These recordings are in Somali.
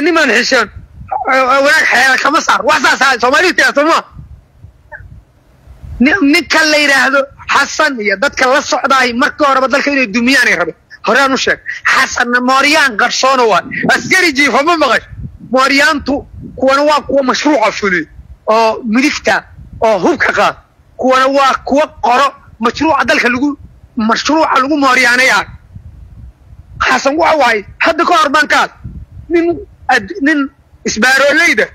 niman xishoon wanaag xeela kama saar wax saas ahaa soomaalidu tiraa sooma ninka la yidhaahdo xasan iyo dadka la socdaay markii horeba dalka inay dumiyaanay rabe horaan u sheeg xasanna mooryaan qarsoona waa askari jiifa ma maqash mooryaantu kuwana waa kuwa mashruuca fuliyo oo midigta oo hubka qaad kuwana waa kuwa qoro mashruuca dalka lagu mashruuca lagu mooryaanay ah xasan waxa waaye hadda ka hor bankaad nin nin isbaaroolayda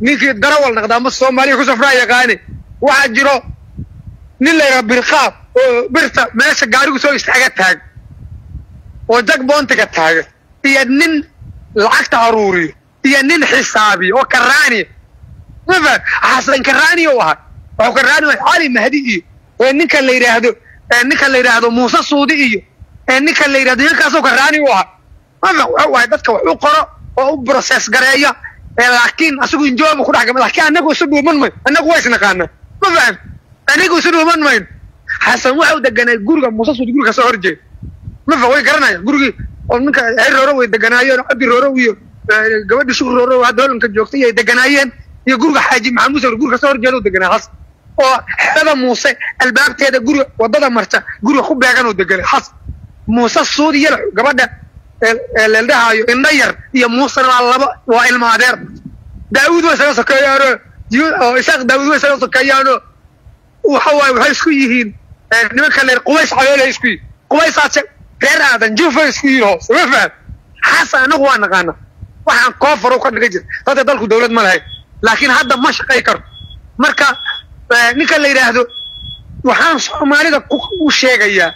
ninkii darawal naqda ama soomaaliya ku safraa yaqaane waxaa jiro nin la yidhaha birqaab oo birta meesha gaarigu soo istaaga taaga oo jag boontiga taaga iyo nin lacagta aruuriyo iyo nin xisaabiya oo karaaniya mafa xasan karaaniya u ahaa wuxuu karaani waay cali mahdi iyo ninka la yidhaahdo ninka la yidhaahdo muuse suudi iyo ninka la yidhahdo ninkaasoo karaani u ahaa mafa wuxuu ahay dadka wax u qoro oo u process gareeya laakiin asigu injooba ku dhex gama laakiin anagu isu dhuuman mayn anagu waa isnaqaana ma faham anigu isu dhuuman mayn xasan waxau deganay guriga muuse suudi guriga soo horjeeda mafa way garanaya gurigii oo ninka heer rooro way deganaayeen cabdi roorow iyo gabadhi shukri roorow hadda holanka joogtay ay deganaayeen iyo guriga xaaji maxamed muuse guriga soo horjeeda u deganaa xas oo xerada muuse albaabteeda guriga waddada marta guriga ku beegan uu deganay xas muuse suudi yalax gabadha leeldhahaayo indha yar iyo muusena waa laba waa ilma adeer daawud way isaga sokeeyaano isaaq daawud way isaga sokeeyaano waxa waaye waxay isku yihiin nimanka leer qubays cabeelay isku yihiin qubaysaase reer aadan jufay isku yihiin hoos ma faham xasan anagu waa naqaana waxaan koofar u ka dhiga jir dadka dalku dawlad ma lahayn laakiin hadda ma shaqay karo marka ninka la yidhaahdo waxaan soomaalida u sheegayaa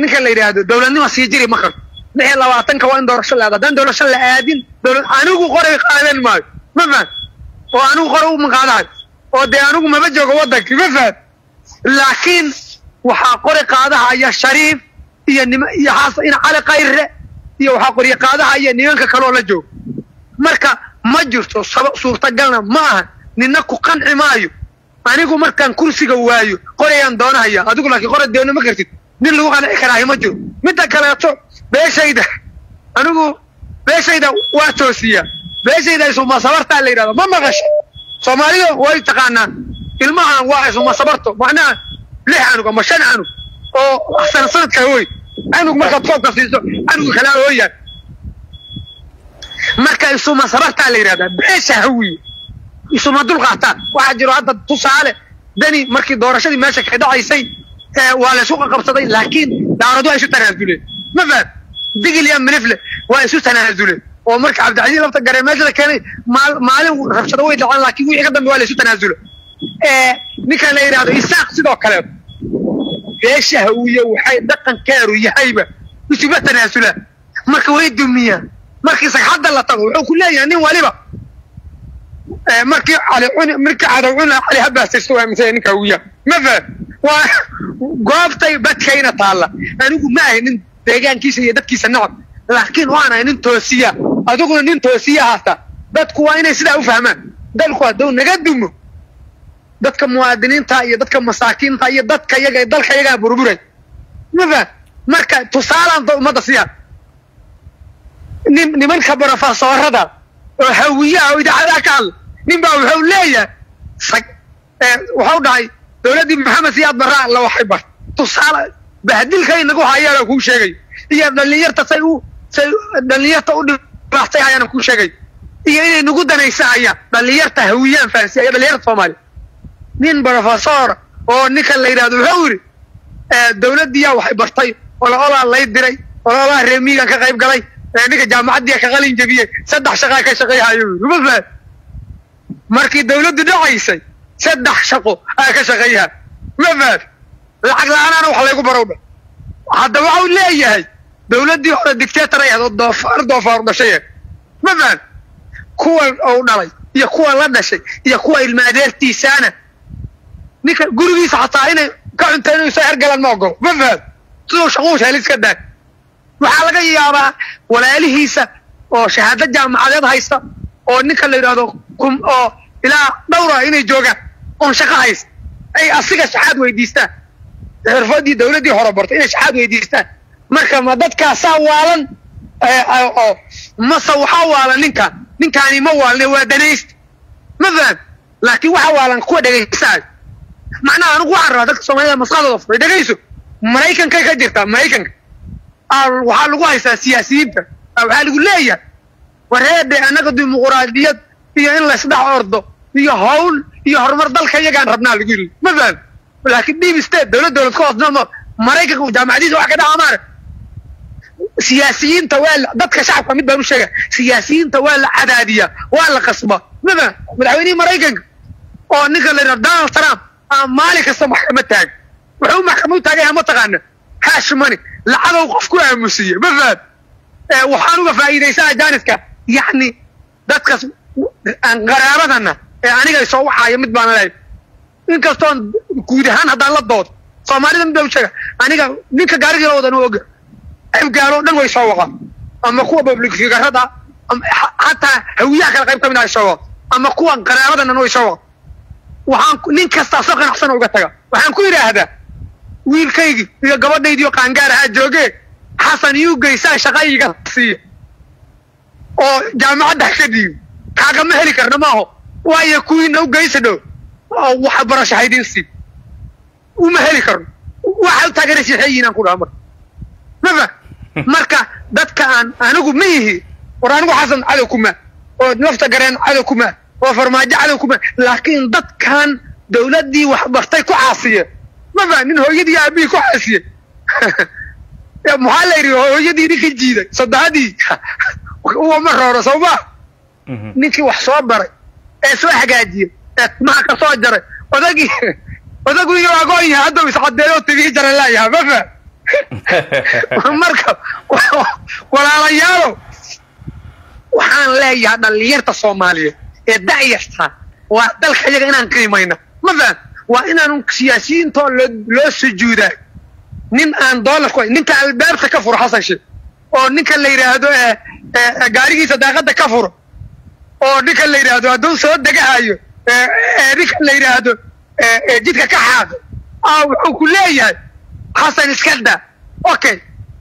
ninka la yidhaahdo dawladnima sii jiri ma karto lix iyo labaatanka waa in doorasho la aado haddaan doorasho la aadin anigu qoray qaadan maayo ma faham oo anigu qora uma qaadahay oo dee anigu maba joogo waddankii ma faham laakiin waxaa qori qaadahaya shariif iyo nim iyo xasan in cali kayre iyo waxaa qoriya qaadahaya nimanka kaloo la joogo marka ma jirto saba suurtagalna ma aha nina ku qanci maayo anigu markaan kursiga waayo qorayaan doonahaya adigu laakiin qora doona ma kartid nin lagu qanci karaahi ma jiro midda kaleeto beeshayda anigu beeshayda waa toosiyaa beeshayda isumasabartaa la yidhahdo ma maqasha? Soomaalida way taqaanaa ilmahan waa isumasabarto macnaha lix canug ama shan canug oo sana sanadka hooy canug markaad koobka siiso canuga kalaa hooyaan marka isumasabartaa la yidhahdaa beesha hawiye isuma dul qaataan waxaa jiro hadda tusaale. Dani markii doorashadii meesha ka dhacaysay waa la isu qaqabsaday laakiin daaradu waa isu tanaazuleen ma faham digilya minifle waa isu tanaazuleen oo marka cabdicasiis lafta garee meesha la keenay maalin rabshado way dhaceen laakiin wixii ka dambe waa la isu tanaazula ninka la yidhahdo isaaq sidoo kaleeto beesha hawiye waxay dhaqankeedu yahayba. Isuma tanaasulaan marka way dumiyaan markii sagxadda la tago wuxuu ku leeyahay nin waliba. Markii cali cuni markii cadow cuna cali habaasirto waa mise ninka hawiya ma faham waa goobtay badkayna taalla. Anigu ma ahay nin deegaankiisa iyo dadkiisa nacab laakiin waan ahay nin toosiya. Adiguna nin toosiya hata dadku waa inay sidaa u fahmaan. Dalku hadduu naga dumo dadka muwaadiniinta iyo dadka masaakiinta iyo dadka iyaga dalka iyagaa burburay. Ma faham marka tusaalaan ummadda siyaa nin nimanka brofesoorada oo hawiyaha oo idaacadaha ka hadla nin baa wuxuu leeyahay sag wuxuu dhahay dowladdii maxamed siyaad barraa la waxay bar tusaale bahdilkay nagu hayaan kuu sheegay iyo dhalinyarta say u say dhalinyarta u dhibaatay hayaan kuu sheegay iyo inay nagu danaysahayaan dhalinyarta hawiyaan fahansiya iyo dhalinyarta soomaaliya nin brofesor oo ninka la yidhahdo wuxuu yidhi dowladdiyaa waxay bartay ololaa lay diray ololaa reemiigan ka qayb galay ninka jaamacaddiya ka qalin jebiyey saddex shaqaa ka shaqayhayo ma faham markii dawladdu dhacaysay saddex shaqo aa ka shaqayha ma faham lacag la'aanaana wax laygu barowdha hadda waxau leeyahay dawladdii hore dictator ay oo doofaar doofaar dhashay. Ma faham kuwan ou dhalay iyo kuwa la dhashay iyo kuwa ilma adeertiisaana. Ninka gurigiisa xataa inay ka cunta inay soo hergalaan ma ogolo ma faham siduu shaquush heliska daa waxaa laga yaabaa walaalihiisa oo shahaado jaamacadeed haysta oo ninka la yidhaahdo oo ilaa dhowra inay joogaan oon shaqo haysta. Ay asiga shaxaad weydiistaan xirfadii dawladdii hore bartay inay shaxaad weydiistaan. Marka ma dadkaasaa waalan oo mase waxaa waalan ninkan ninkaani ma waalne waa danaysta ma faham? Laakiin waxa waalan kuwa dhegaysaay macnaha anigu waxaan rabaa dadka soomaalida maskaxdooda furay dhegayso maraykankay ka jirtaa maraykanka. Waxaa lagu haystaa siyaasiyiinta. Waxaa lagu leeyahay. Wareede annaga dimuquraadiyad iyo in laysdhex ordo iyo hawl iyo horumar dalka iyagaan rabnaa lagu yiri ma faham laakiin deep state dowlad dowlad maraykanka jaamacadiisa wax ka dhaca maare siyaasiyiinta waa dadka shacabka mid baan u sheega siyaasiyiinta waa la cadaadiyaa waa la qasba. Ma faham madaxweynihii maraykanka oo ninka la yidhahdo donald trump aa maalin kasta maxkamad taagan wuxuu maxkamad taagay ma taqaana cash money lacadow qof ku aamusiye ma faham waxaan uga faa'iidaysaa jaaniska yacni dadkaas qaraabadana ee aniga soo wacaayo mid baan leeyahay inkastoon guud ahaan haddaan la baa u sheega aniga ninka gaariga wadan u oga gaaro dhan way soo waqaan ama kuwa public figurada hataa hawiyaha kale qayb ka mid ah soo waqan ama kuwa qaraabadana way soo waqan waxaan nin kastaa soo qanacsan uga taga waxaan ku yidhaahdaa wiilkaygii iyo gabadhaydii oo qaangaar ahaa joogee xasan iyu geysaa shaqayga siiya oo jaamacadda ka dhiibi kaagama heli karna maaho waayo kuwiina u geysa dhow waxa barasho haydin sii uma heli karno. Waxa taageera siixeeyiin aan ku dhaha marka. Mafa marka dadka aan anigu ma yihi war anigu xasan cadow kuma oo nafta gareen cadow kuma oo farmaajo cadow kuma laakiin dadkan dowladdii wax bartay ku caasiye. Mafa nin hooyadii aabihii ku caasiye. Maxaa la yidhi hooyadii ninka jiiday saddexadii. Uma rooro soo ma. Ninkii wax soo baray ee soo hagaajiyey timaha ka soo jaray? Odagii odagu iyo agoon yahay hadda iscadeeyo tigii jaran laayaha ma fa marka walaalayaalow waxaan leeyahay dhallinyarta soomaaliyeed ee da'yarta waa dalka iyaga inaan qiimayna ma faham waa inaanu siyaasiyiintoo loo loo sujuudaa nin aan doolar ku ninka albaabta ka furo xasan sheekh oo ninka la yidhaahdo gaarigiisa daaqadda ka furo oo ninka la yidhaahdo hadduu soo degahayo ninka la yidhaahdo jidka ka xaaqo wuxuu ku leeyahay xasan iska daa okay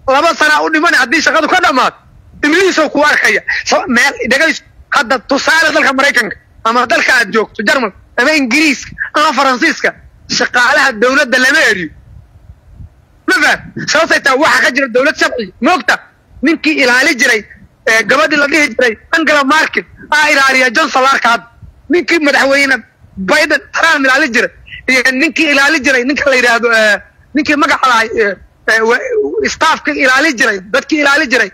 laba sana u dhiman haddii shaqadu ka dhamaato ibliisoo ku arkaya. Meel dhegayso hadda tusaale dalka maraykanka ama dalka aad joogto jarmal ama ingiriiska ama faransiiska shaqaalaha dowladda lama eriyo. Ma faham sababtay taa waxaa ka jira dowlad sharci. Moogta ninkii ilaali jiray gabadhii la dhihi jiray angela market aa ilaaliya johnson larka hadda ninkii madaxweyne biden trump ilaali jiray iyo ninkii ilaali jiray ninka la yidhaahdo ninkii magaca lahay staffka ilaali jiray dadkii ilaali jiray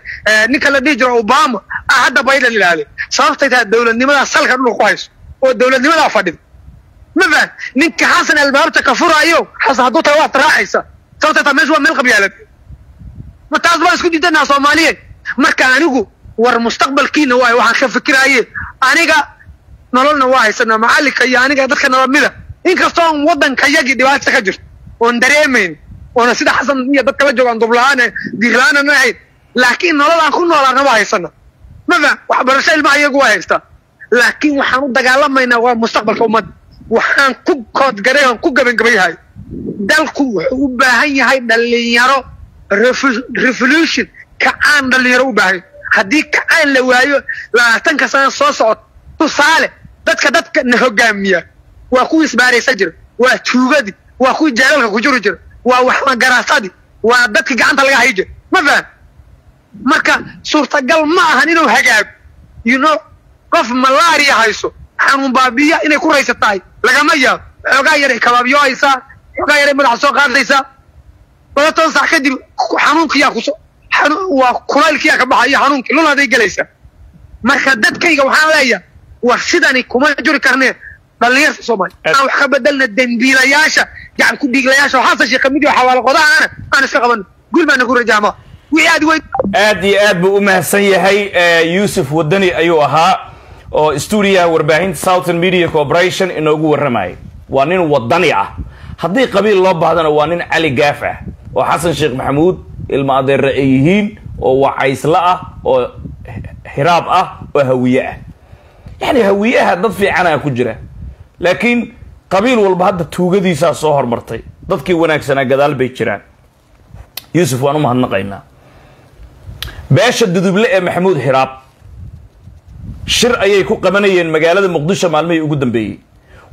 ninka la dhihi jiro obama aa hadda biden ilaaliya sababtay taa dowladnimadaa salka dhulka ku hayso oo dowladnimadaa fadhida. Ma faham ninka xasan albaabta ka furaayo xasan hadduu tahay waad raacaysa. Sababtay taa meesha waa meel qabyaalad ma taas baa isku diidanaa soomaaliyeed. Marka anigu war mustaqbalkiina waayo waxaan ka fikiraaye aniga nololna waa haysanaa macallinka iyo aniga dadka nabadmida inkastoon waddanka yagii dhibaata ka jirto oon dareemayn oona sida xasan iyo dadka la joogaan dubla-aan diirla-aanan ahayn. Laakiin nolol aan ku noolaana waa haysana ma faham waxbarasho ilmaha iyagu waa haystaa laakiin waxaan u dagaalamaynaa waa mustaqbalka ummadda waxaan ku koodgaray oon ku gabangabayahay dalku wuxuu u baahan yahay dhalinyaro. Revolution kacaan dhalinyaro u baahan. Haddii kacaan la waayo labaatanka sana soo socota tusaale dadka dadka na hogaamiya waa kuwii isbaaraysa jira waa tuugadii waa kuwii jeelalka ku jiri jira waa waxmagaraasadii waa dadkii gacanta laga hayi jira ma faham? Marka suurtagal ma ahan inuu hagaago. You know qof malaria hayso xanuun baabiya inay ku raysa tahay lagama yaabo. Xoogaa yaray kabaabyohaysaa xoogaa yaray madaxa soo qaadaysaa labatan sac kadib xanuunkiyaa kuso waa kulaylkiyaa ka baxaya xanuunkii lul haday gelaysaa marka dadkayga waxaan leeyahay war sidani kuma juri karnee dhalinyarta soomaaliya aan wax ka bedelna dembiilayaasha gacan ku dhiiglayaasha oo xasan sheekh ka mid iyo xawaalo qodahaana aan iska qabano gul baana ku rajaama wixii aad weyn aad iyo aad buu u mahadsan yahay yuusuf wadani ayuu ahaa oo stuudiyaha warbaahinta southern media corporation inoogu warramayay waa nin wadani ah. Haddii qabiil loo baahdana waa nin cali gaaf ah oo xasan sheekh maxamuud ilma adeerra ay yihiin oo wacaysla ah oo hiraab ah oo hawiye ah yacni hawiyaha dad fiicanaa ku jira. Laakiin qabiil walba hadda tuugadiisaa soo hormartay. Dadkii wanaagsanaa gadaal bay jiraan. Yuusuf waan u mahadnaqaynaa. Beesha duduble ee maxamuud hiraab. Shir ayay ku qabanayeen magaalada muqdisho maalmihii ugu dambeeyey.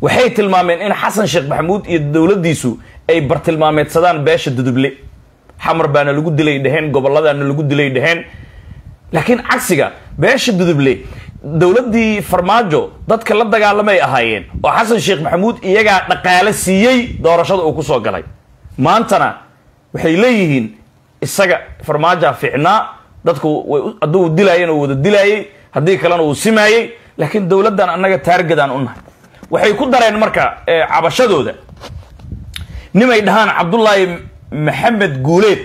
Waxay tilmaameen in xasan sheekh maxamuud iyo dowladdiisu ay bartilmaameedsadaan beesha duduble. Xamar baana lagu dilay dheheen goboladaana lagu dilay dheheen laakiin cagsiga beesha duduble dowladdii farmaajo dadka la dagaalamay ahaayeen oo xasan sheekh maxamuud iyagaa dhaqaale siiyey doorashada uu ku soo galay. Maantana waxay leeyihiin isaga farmaajaa ficnaa dadku hadduu dilaayana uu wada dilaayey haddii kalena uu simaayey laakiin dowladdan annaga taargadaan u nahay. Waxay ku dareen marka cabashadooda. Nimay dhahaan cabdullaahi maxamed guuleed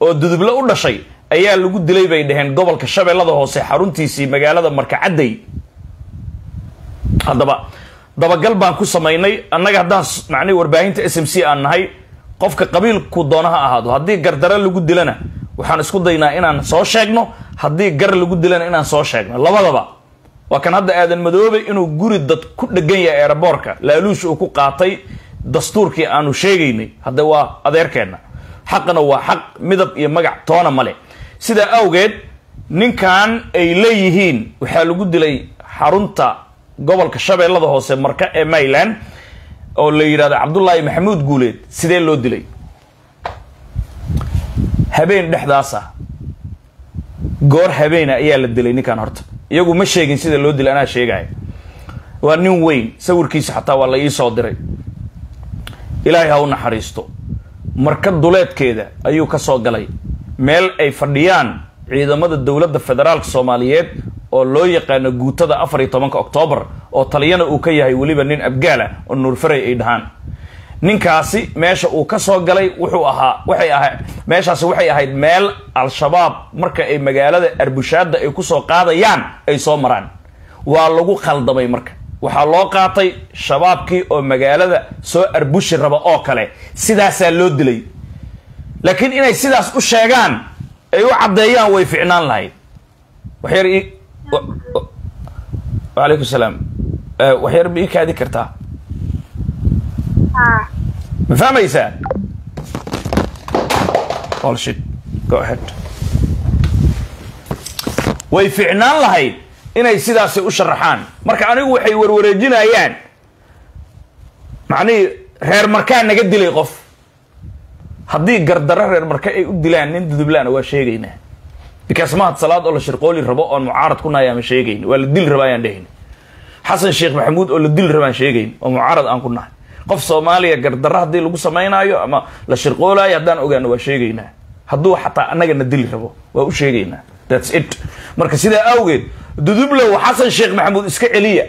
oo duduble u dhashay ayaa lagu dilay bay dhaheen gobolka shabeellada hoose xaruntiisii magaalada markacadday. Haddaba dabagal baan ku samaynay annaga haddaan macnihi warbaahinta s m c aan nahay qofka qabiilku doona ha ahaado haddii gardaro lagu dilana waxaan isku daynaa inaan soo sheegno haddii gar lagu dilana inaan soo sheegno. Labadaba waa kan hadda aadan madoobe inuu guri dad ku dhegan yahay eeraboorka laaluush uu ku qaatay dastuurkii aanu sheegaynay. Hadda waa adeerkeenna. Xaqana waa xaq midab iyo magac toona male sidaa awgeed ninkan ay leeyihiin waxaa lagu dilay xarunta gobolka shabeellada hoose marka ee mayland oo la yidhahdo cabdullaahi maxamuud guuleed sidee loo dilay? Habeen dhexdaasa goor habeena ayaa la dilay ninkan horta. Iyagu ma sheegin sida loo dilay anaa sheegaya waa nin weyn sawirkiisa xataa waa la ii soo diray. Ilaahay ha u naxariisto. Marka duleedkeeda ayuu ka soo galay meel ay fadhiyaan ciidamada dowladda federaalka soomaaliyeed oo loo yaqaano guutada afar iyo tobanka oktoobar oo taliyana uu ka yahay weliba nin abgaala oo nuurfaray ay dhahaan. Ninkaasi meesha uu ka soo galay wuxuu ahaa waxay ahayd meeshaasi waxay ahayd meel al-shabaab marka ay magaalada arbushaada ay ku soo qaadayaan ay soo maraan. Waa lagu khaldamay marka. Waxaa loo qaatay shabaabkii oo magaalada soo arbushi raba oo kale. Sidaasaa loo dilay laakiin inay sidaas u sheegaan ay u caddeeyaan way ficnaan lahayd. Waxyar wacalaykum salaam. Waxyar ma ii kaadi kartaa? Ma fahmaysaa? Way ficnaan lahayd inay sidaasi u sharaxaan. Marka anigu waxay warwareejinayaan. Macnihii reer markaa naga dilay qof haddii gardaro reer marka ay u dilaan nin dudublaana waa sheegaynaa bikaas mahad salaad oo la shirqooli rabo oon mucaarad ku nahay ama sheegayn waa la dili raba ayaan dhehayni xasan sheekh maxamuud oo la dili rabaan sheegayn oo mucaarad aan ku nahay. Qof soomaaliya gardaro haddii lagu samaynaayo ama la shirqoolaayo haddaan ogaano waa sheegaynaa hadduu xataa annagana dili rabo waa u sheegaynaa thats it. Marka sidaa awgeed dudublow xasan sheekh maxamuud iska celiya.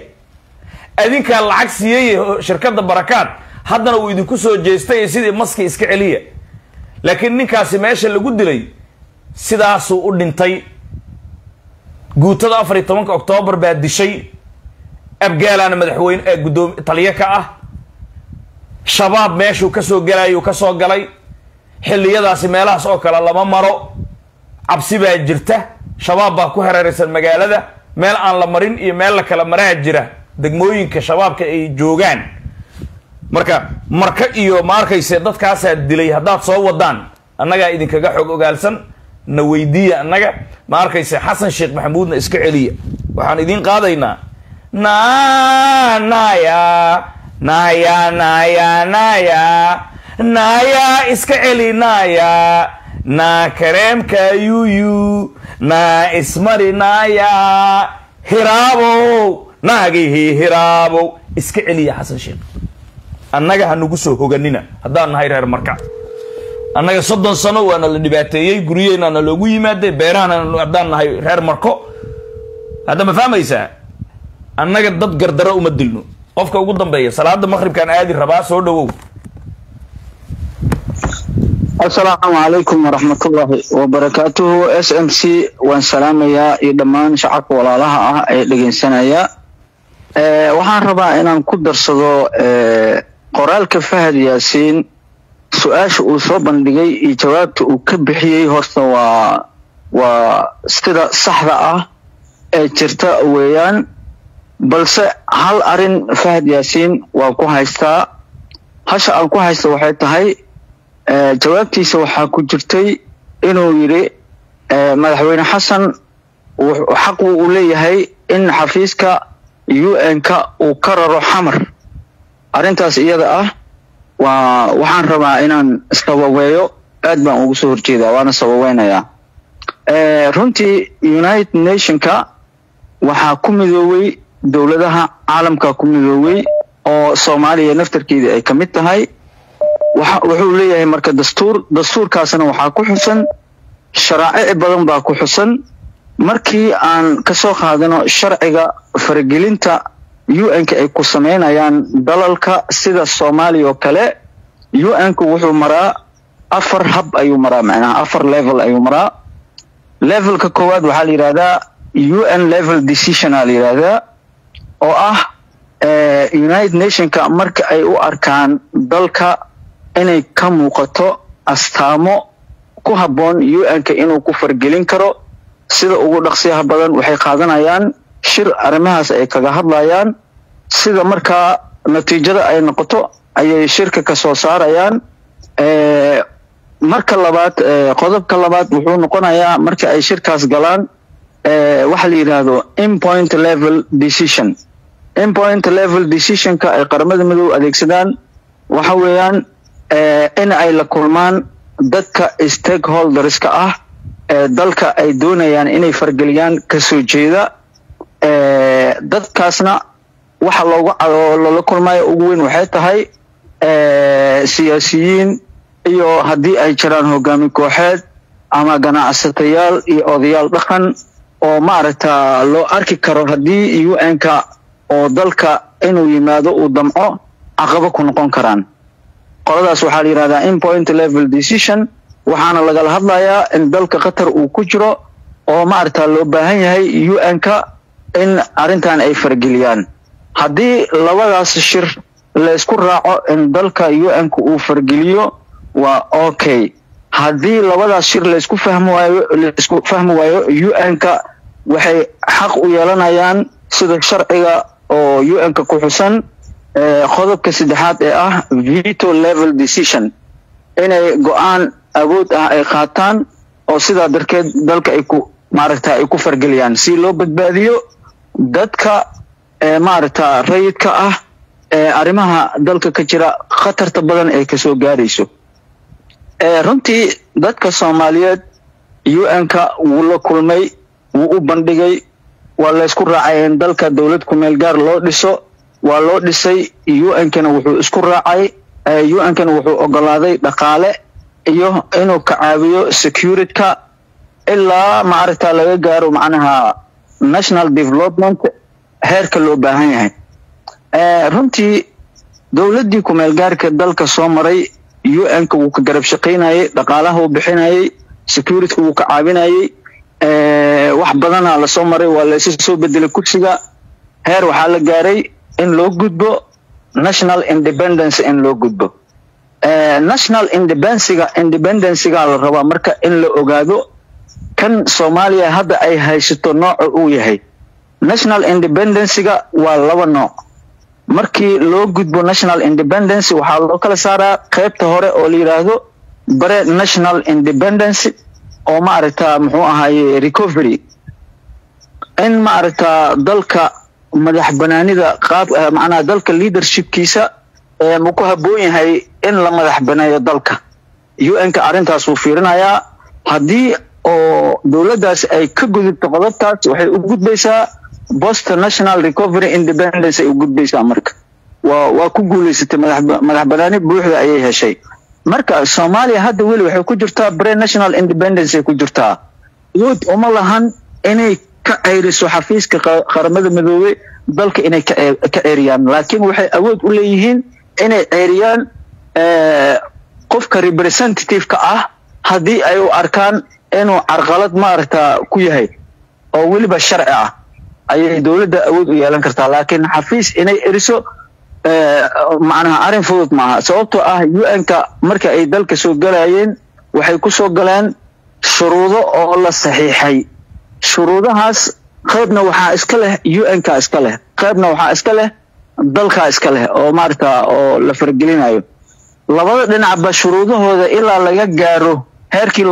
Adinkaa lacag siiyey shirkadda barakaad haddana uu idinku soo jeestay sidii maski iska celiya laakiin ninkaasi meesha lagu dilay sidaasuu u dhintay. Guutada afar iyo tobanka oktoobar baa dishay. Abgaalaana madaxweyne ee guddoom taliyo ka ah. Shabaab meeshuu ka soo galayuu ka soo galay. Xilliyadaasi meelahaas oo kale lama maro. Cabsi baa jirta. Shabaab baa ku hareeraysan magaalada. Meel aan la marin iyo meel la kala maraa jira. Degmooyinka shabaabka ay joogaan marka marka iyo ma arkayse dadkaasaa dilay haddaad soo wadaan annagaa idinkaga xog ogaalsan na weydiiya annaga. Ma arkayse xasan sheekh maxamuudna iska celiya waxaan idiin qaadaynaa. Na naya naya naya naya naya iska celi naya na kareemka yuyu na ismari naya hiraabow naagihii hiraabow iska celiya xasan sheekh annaga ha nagu soo hoganina. Haddaan nahay reer marka. Annaga soddon sano waana la dhibaateeyey guryeennana loogu yimaadey beerahana haddaan nahay reer marko. Hadda ma fahmaysaa? Annaga dad gardaro uma dilno. Qofka ugu dambeeya salaada maqribkaan aadi rabaa soo dhawow asalaamu calaykum waraxmatullaahi wabarakaatuhu. S m c waan salaamayaa iyo dhammaan shacabka walaalaha ah ee dhegeysanaya. Waxaan rabaa inaan ku darsado qoraalka fahad yaasiin su'aasha uu soo bandhigay iyo jawaabta uu ka bixiyey horta waa waa sida saxda ah ee jirta weeyaan. Balse hal arrin fahad yaasiin waa ku haystaa. Hasha aan ku haysta waxay tahay jawaabtiisa waxaa ku jirtay inuu yidhi madaxweyne xasan xaq uu leeyahay in xafiiska un-ka uu ka raro xamar arrintaas iyada ah waa waxaan rabaa inaan sababeeyo aad baan ugu soo horjeedaa waana sababeynayaa runtii united nationka waxaa ku midoowey dowladaha caalamka ku midoowey oo soomaaliya naftarkeeda ay ka mid tahay. Wuxuu leeyahay marka dastuur dastuurkaasna waxaa ku xusan sharaa'ic badan baa ku xusan. Markii aan ka soo qaadano sharciga faragelinta un-ka ay ku sameynayaan dalalka sida soomaaliya oo kale un-ku wuxuu maraa afar hab ayuu maraa macnaha afar level ayuu maraa. Levelka koowaad waxaa la yidhahdaa un level decision aa la yidhahdaa oo ah united nationka marka ay u arkaan dalka inay ka muuqato astaamo ku habboon un-ka inuu ku fargelin karo sida ugu dhaqsiyaha badan waxay qaadanayaan shir arrimahaas ay kaga hadlayaan. Sida markaa natiijada ay noqoto ayay shirka ka soo saarayaan. Marka labaad qodobka labaad wuxuu noqonayaa marka ay shirkaas galaan waxa la yidhaahdo impoint level decision. Impoint level decisionka ay qaramada midow adeegsadaan waxa weeyaan in ay la kulmaan dadka stakeholderska ah ee dalka ay doonayaan inay fargeliyaan ka soo jeeda dadkaasna waxa loogu loola kulmayo ugu weyn waxay tahay siyaasiyiin iyo haddii ay jiraan hogaami kooxeed ama ganacsatayaal iyo odayaal dhaqan oo maaragta loo arki karo haddii un-ka oo dalka inuu yimaado uu damco caqabo ku noqon karaan. Qoladaas waxaa la yidhahdaa impoint level decision waxaana lagala hadlayaa in dalka qatar uu ku jiro oo maaragta loo baahan yahay un-ka in arrintan ay fargeliyaan. Haddii labadaas shir laysku raaco in dalka un-ka uu fargeliyo waa okay. Haddii labadaas shir laysku fahmi waayo laysku fahmi waayo un-ka waxay xaq u yeelanayaan sida sharciga oo un-ka ku xusan qodobka saddexaad ee ah veto level decision. Inay go'aan awood ah ay qaataan oo sidaa darkeed dalka ay ku maaragta ay ku fargeliyaan. Si loo badbaadiyo dadka maaragta rayidka ah ee arrimaha dalka ka jira khatarta badan ee ka soo gaarayso runtii dadka soomaaliyeed un-ka wuu la kulmay wuu u bandhigay waa laysku raacay in dalka dowlad kumeel gaar loo dhiso waa loo dhisay un-kana wuxuu isku raacay un-kana wuxuu ogolaaday dhaqaale iyo inuu ka caawiyo securityka ilaa maaragta laga gaaro macnaha national development heerka loo baahan yahay. Runtii dowladdii kumeel gaarka dalka soo maray un-ka wuu ka garab shaqaynayay dhaqaalaha uu bixinayay securityka wuu ka caawinayay. Wax badana la soo maray waa laysu soo bedelay kursiga. Heer waxaa la gaaray in loo gudbo national independence in loo gudbo. National independencyga independencyga la rabaa marka in la ogaado kan soomaaliya hadda ay haysato nooca uu yahay. National independencyga waa laba nooc. Markii loo gudbo national independence waxaa loo kala saaraa qaybta hore oo la yidhaahdo bare national independence oo maaragta muxuu ahaaye recovery. In maaragta dalka madax banaanida qaab macnaha dalka leadershipkiisa ma ku habboon yahay in la madax baneeyo dalka un-ka arrintaas wuu fiirinayaa. Haddii oo dowladdaas ay ka gudubto qodobtaas waxay u gudbaysaa post national recovery independence ay u gudbaysaa marka. Waa waa ku guulaysatay madax banaani buuxda ayay heshay. Marka soomaaliya hadda weli waxay ku jirtaa pre national independence ay ku jirtaa. Awood uma lahan inay ka ceyriso xafiiska qaramada midoobey dalka inay ka ceeriyaan. Laakiin waxay awood u leeyihiin inay ceeriyaan qofka representative-ka ah haddii ay u arkaan inuu carqalad maaragta ku yahay oo weliba sharci ah ayay dowladda awood u yeelan kartaa. Laakiin xafiis inay eriso macnaha arrin fudud maaha. Sababtoo ah un-ka marka ay dalka soo galayeen waxay ku soo galeen shuruudo oo la saxiixay. Shuruudahaas qaybna waxaa iska leh un-ka iska leh. Qaybna waxaa iska leh dalkaa iska leh oo maaragta oo la fargelinayo labada dhinacba shuruudahooda ilaa laga gaaro heerkii